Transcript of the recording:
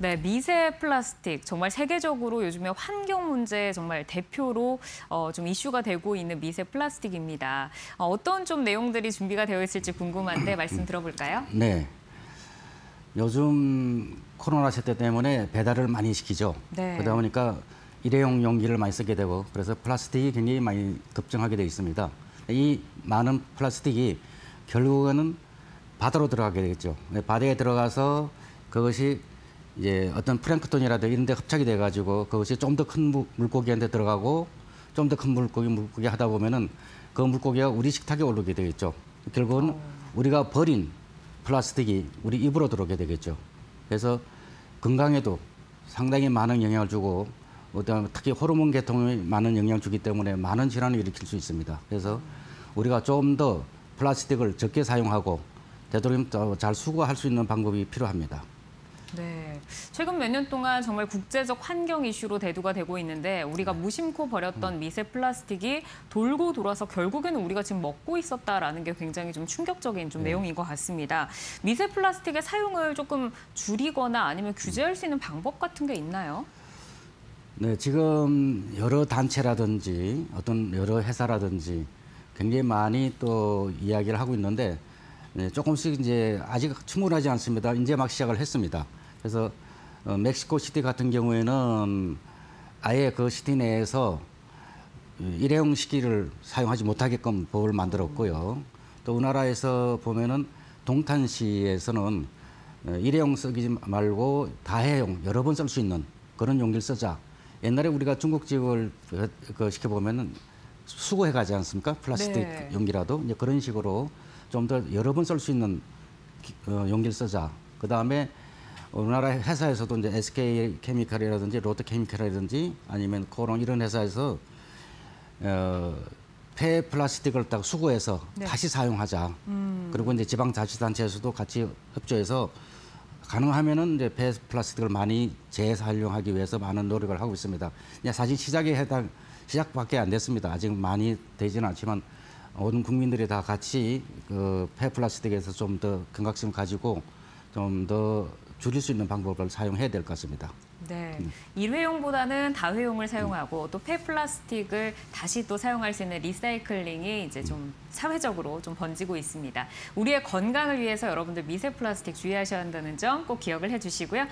네, 미세 플라스틱 정말 세계적으로 요즘에 환경 문제 정말 대표로 어, 좀 이슈가 되고 있는 미세 플라스틱입니다. 어, 어떤 좀 내용들이 준비가 되어 있을지 궁금한데 말씀 들어볼까요? 네. 요즘 코로나 시대 때문에 배달을 많이 시키죠. 네. 그러다 보니까 일회용 용기를 많이 쓰게 되고 그래서 플라스틱이 굉장히 많이 급증하게 되어 있습니다. 이 많은 플라스틱이 결국에는 바다로 들어가게 되겠죠. 네, 바다에 들어가서 그것이 이제 어떤 플랑크톤이라든지 이런 데 흡착이 돼 가지고 그것이 좀 더 큰 물고기한테 들어가고 좀 더 큰 물고기 물고기 하다 보면은 그 물고기가 우리 식탁에 오르게 되겠죠. 결국은 우리가 버린 플라스틱이 우리 입으로 들어오게 되겠죠. 그래서 건강에도 상당히 많은 영향을 주고 어떤 특히 호르몬 계통에 많은 영향을 주기 때문에 많은 질환을 일으킬 수 있습니다. 그래서 우리가 좀 더 플라스틱을 적게 사용하고 되도록 더잘 수거할 수 있는 방법이 필요합니다. 네. 최근 몇 년 동안 정말 국제적 환경 이슈로 대두가 되고 있는데 우리가 무심코 버렸던 미세 플라스틱이 돌고 돌아서 결국에는 우리가 지금 먹고 있었다라는 게 굉장히 좀 충격적인 좀 내용인 것 같습니다. 미세 플라스틱의 사용을 조금 줄이거나 아니면 규제할 수 있는 방법 같은 게 있나요? 네, 지금 여러 단체라든지 어떤 여러 회사라든지 굉장히 많이 또 이야기를 하고 있는데 네, 조금씩 이제 아직 충분하지 않습니다. 이제 막 시작을 했습니다. 그래서 어, 멕시코 시티 같은 경우에는 아예 그 city 내에서 일회용 식기를 사용하지 못하게끔 법을 만들었고요. 또 우리나라에서 보면은 동탄시에서는 어, 일회용 식기 말고 다회용 여러 번 쓸 수 있는 그런 용기를 쓰자. 옛날에 우리가 중국집을 그- 그 시켜 보면은 수거해 가지 않습니까? 플라스틱 네. 용기라도 이제 그런 식으로 좀 더 여러 번 쓸 수 있는 기- 어, 용기를 쓰자. 그 다음에 우리나라 회사에서도 이제 SK 케미칼이라든지 롯데 케미칼이라든지 아니면 코론 이런 회사에서 어, 폐 플라스틱을 딱 수거해서 네. 다시 사용하자. 그리고 이제 지방 자치단체에서도 같이 협조해서 가능하면은 이제 폐 플라스틱을 많이 재활용하기 위해서 많은 노력을 하고 있습니다. 사실 시작에 해당 시작밖에 안 됐습니다. 아직 많이 되지는 않지만 모든 국민들이 다 같이 그 폐 플라스틱에서 좀 더 경각심을 가지고 좀더 줄일 수 있는 방법을 사용해야 될 것 같습니다. 네. 일회용보다는 다회용을 사용하고 또 폐플라스틱을 다시 또 사용할 수 있는 리사이클링이 이제 좀 사회적으로 좀 번지고 있습니다. 우리의 건강을 위해서 여러분들 미세 플라스틱 주의하셔야 한다는 점 꼭 기억을 해주시고요.